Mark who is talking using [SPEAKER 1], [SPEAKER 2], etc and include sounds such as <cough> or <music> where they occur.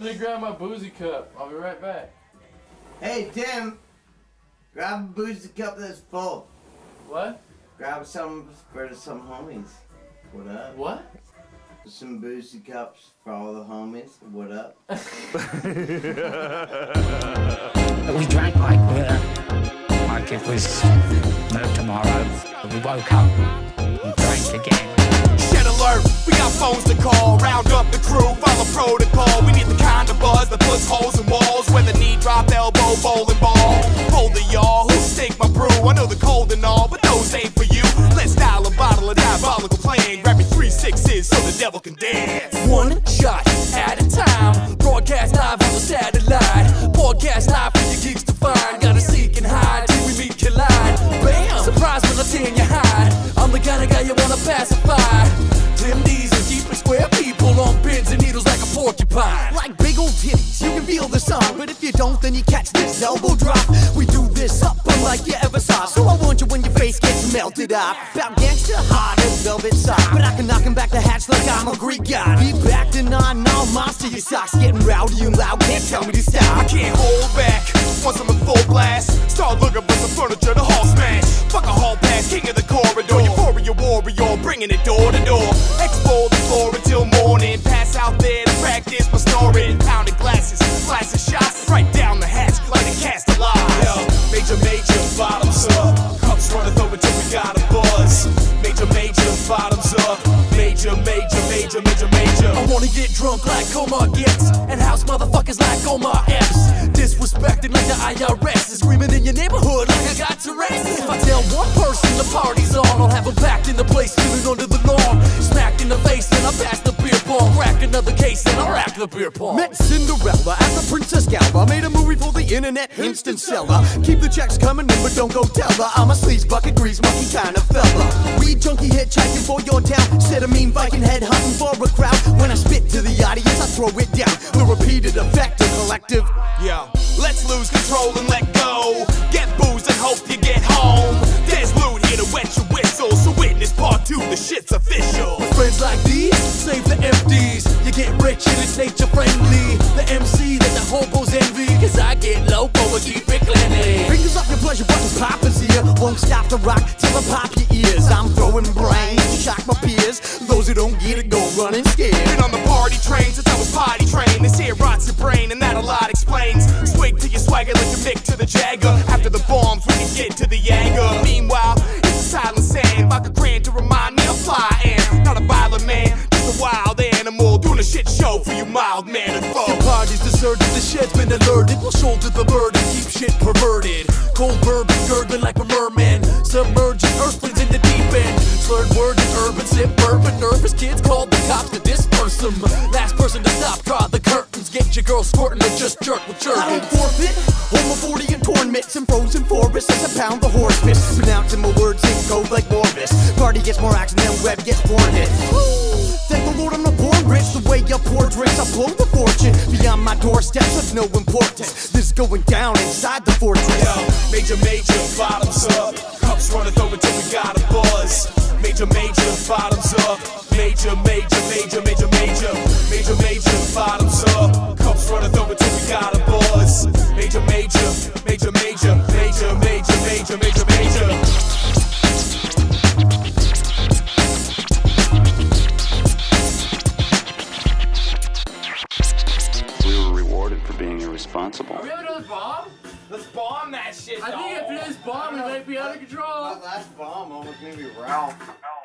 [SPEAKER 1] Let me grab my boozy cup. I'll be right back.
[SPEAKER 2] Hey, Tim. Grab a boozy cup that's full.
[SPEAKER 1] What?
[SPEAKER 2] Grab some for some homies. What up?
[SPEAKER 1] What?
[SPEAKER 2] Some boozy cups for all the homies. What up? <laughs> <laughs>
[SPEAKER 3] We drank like uh, like it was no tomorrow. We woke up and drank again.
[SPEAKER 4] Alert, we got phones to call. Round up the crew, follow protocol. We need the kind of buzz that puts holes in walls. Where the knee drop, elbow, bowling ball. Hold the y'all who stink my brew. I know the cold and all, but those ain't for you. Let's dial a bottle of diabolical plan. Me three sixes so the devil can dance.
[SPEAKER 5] One shot at a time. Broadcast live on the satellite. Broadcast live for your geeks to find. Gotta seek and hide till we meet collide. Bam! Surprise when I tear you hide. I'm the kind of guy you wanna pacify. Tim D's and square people on pins and needles like a porcupine.
[SPEAKER 6] Like big old titties, you can feel the song, but if you don't, then you catch this elbow drop. We do this up unlike you ever saw, so I want you when your face gets melted off. About gangsta hard as velvet soft, but I can knock him back the hatch like I'm a Greek god. Be back to non now, monster your socks getting rowdy and loud, can't tell me to stop.
[SPEAKER 4] I can't hold back. Once I'm in full blast, start looking for some furniture to haul smash. Fuck a hall pass, king of the corridor. Euphoria warrior, bringing it door to
[SPEAKER 5] I wanna get drunk like Omar gets And house motherfuckers like Omar Epps. Disrespected like the IRS And screaming in your neighborhood like another case and I rack the beer pong
[SPEAKER 6] Met Cinderella at the Princess Gala. Made a movie for the internet, instant seller. Keep the checks coming in, but don't go tell her. I'm a sleaze bucket grease monkey kind of fella. Weed junkie hitchhiking for your town. Said a mean Viking head hunting for a crowd. When I spit to the audience, I throw it down. The repeated effect, a collective.
[SPEAKER 4] Yeah, let's lose control and let The
[SPEAKER 6] rock till I pop your ears. I'm throwing brains to shock my peers. Those who don't get it go running scared.
[SPEAKER 4] Been on the party train since I was potty trained. This here rots your brain, and that a lot explains. Swig to your swagger like a Mick to the Jagger. After the bombs, we can get to the Jaeger. Meanwhile, it's a silent sand. Like a grand to remind me I'm fly and not a violent man, just a wild animal. Doing a shit show for you mild mannered
[SPEAKER 5] Your deserted, the shed's been alerted. We'll shoulder the burden, keep shit perverted. Cold bourbon gurgling like a merman. Submerging earthlings in the deep end. Slurred word in urban, sip bourbon. Nervous kids called the cops to disperse them. Last person to stop, draw the curtains. Get your girl squirting or just jerk with
[SPEAKER 6] I don't forfeit. Hold my 40 and torn mitts and frozen forests as I pound the horse piss. Pronouncing my words in code like Morvis. Party gets more action than web gets born hit. Thank the Lord I'm not born I pour I blow the fortune. Beyond my doorsteps of no importance. This is going down inside the fortress.
[SPEAKER 4] Yo, major, major, bottoms up. Cups running over till we got a buzz. Major, major, bottoms up. Major, major, major, major, major. Major, major, bottoms up. Cups running over till we got a buzz. Major, major,
[SPEAKER 7] being irresponsible.
[SPEAKER 1] Are we having another bomb?
[SPEAKER 4] Let's bomb that shit,
[SPEAKER 1] I think after this bomb, it might be out of control.
[SPEAKER 2] My last bomb almost made me Ralph. Oh.